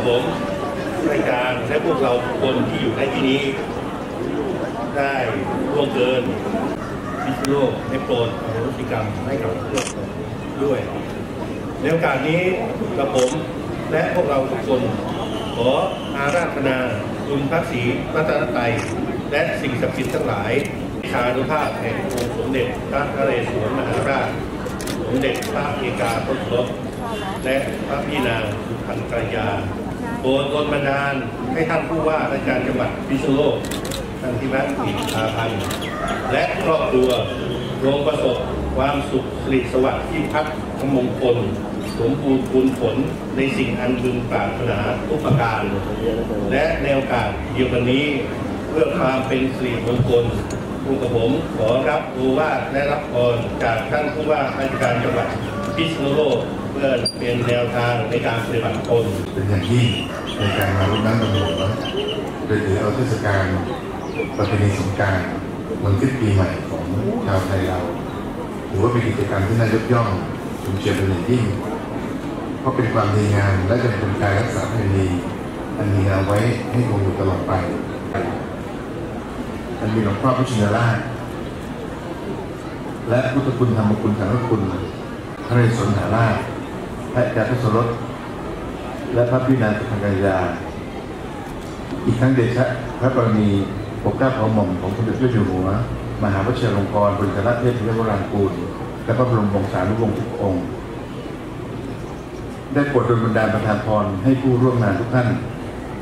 กับผมรายการและพวกเราทุกคนที่อยู่ในที่นี้ ได้ร่วมเกินพิษโลกให้โปรดอโหสิกรรมให้กับพวกด้วยในโอกาสนี้กับผมและพวกเราทุกคน ขออาราธนาคุณพระศรีรัตนตรัยและสิ่งศักดิ์สิทธิ์ทั้งหลายชานุภาพแห่งองค์สมเด็จพระนเรศวรมหาราชสมเด็จพระเอกาทศรถและพระพี่นางสุพรรณกัลยา โปรดดลบันดาลให้ท่านผู้ว่าราชการจังหวัดพิษณุโลกท่านที่วัดอิทาพันธ์และครอบครัวโรงประสบความสุขสิริสวัสดิ์ที่พักมงคลสมบูรณ์คุณผลในสิ่งอันพึงปรารถนาทุกประการ และในโอกาสเดียวกันนี้ เพื่อความเป็นสิริมงคล ผู้กับผมขอรับโอวาทและรับพรจากท่านผู้ว่าราชการจังหวัดพิษณุโลกเพื่อเป็นแนวทางในการปฏิบัติตนเป็นอย่างยิ่งในการมารดน้ำดำหัวโดยถือเอาเทศกาลประเพณีสงการวันขึ้นปีใหม่ของชาวไทยเราถือว่าเป็นกิจกรรมที่น่ายกย่องชมเชยเป็นอย่างยิ่งเพราะเป็นความดีงามและจะเป็นการรักษาประเพณีอันมีเอาไว้ให้คงอยู่ตลอดไป อันมีหลวงพ่อพุทธชินราชและพุทธคุณธรรมคุณสังฆคุณพระเรศวรหาราชพระจักรสรสและพระพินางสุพรรณกัญญาอีกทั้งเดชะพระบรมีปกเกล้าเผ่าหม่อมของสมเด็จพระจ้าอยู่หัว มหาวชิรลงกรณ์บริณเทพยวรางกูล และพระบรมวงศานุวงศ์ทุกองค์ ได้โปรดดลบันดาลประทานพรให้ผู้ร่วมงานทุกท่าน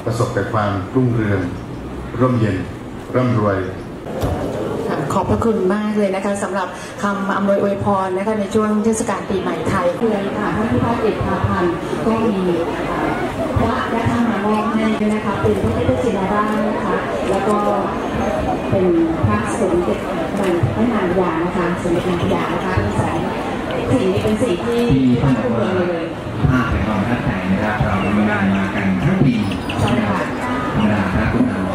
ประสบแต่ความรุ่งเรือง ร่มเย็น ร่ำรวยค่ะขอบพระคุณมากเลยนะคะสำหรับคำอำนวยอวยพรนะคะในช่วงเทศกาลปีใหม่ไทยเพื่อนค่ะท่านผู้ว่าเอกพาพันธ์ก็มีพระและท่านมามอบให้ด้วยนะคะเป็นพระพุทธชินราชนะคะแล้วก็เป็นพระสมเด็จพระนางยานะคะสมเด็จนางพญานะคะทั้งสองสิ่งนี้เป็นสิ่งที่ที่ท่าท่านนบอกผู้ว่าเลยภาพแห่งความประทับใจนะครับเราทำงานมากันทั้งปีใช่ค่ะธรรมดาถ้าคุณเรา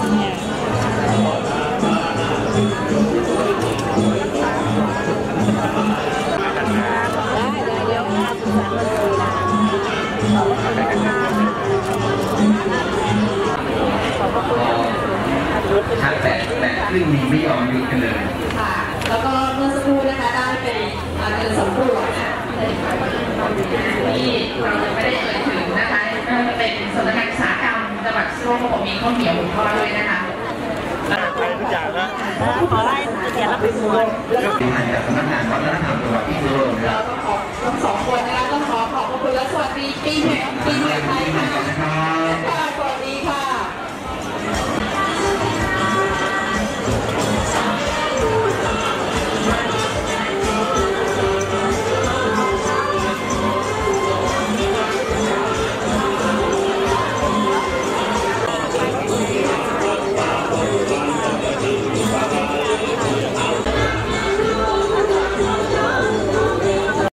สุดแล้วเนี่ยชักแต่แต่ครึ่งมีไม่ยอมหยุดกันเลยค่ะ แล้วก็เมื่อสักครู่นะคะได้ไปอ่าเดินสำรวจนะที่เราไม่ได้เอ่ยถึงนะคะก็เป็นสำนักงานสา หกรรมจังหวัดสุโขทัยมีข้าวเหนียวหมูทอดด้วยนะคะขอให้เกียรติรับผิดชอบเป็นงานจากสำนักงานวัฒนธรรมจังหวัดพิษณุ